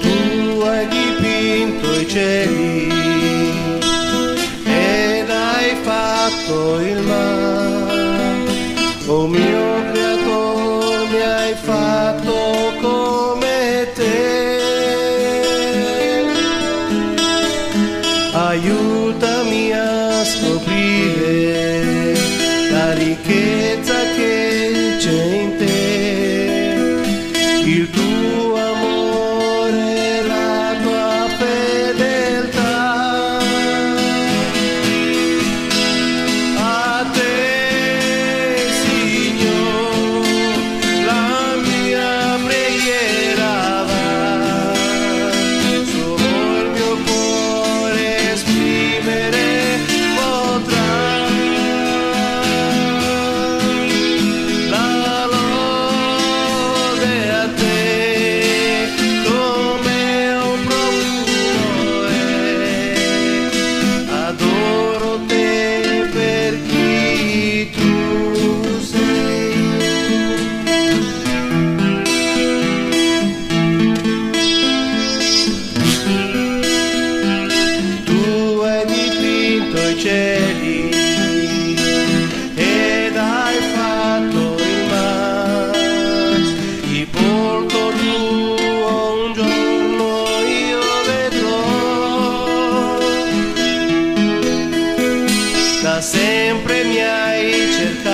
Tu hai dipinto i cieli ed hai fatto il mare, oh mio creatore mi hai fatto come te. Aiutami a scoprire la ricchezza. até até da sempre mi hai cercato.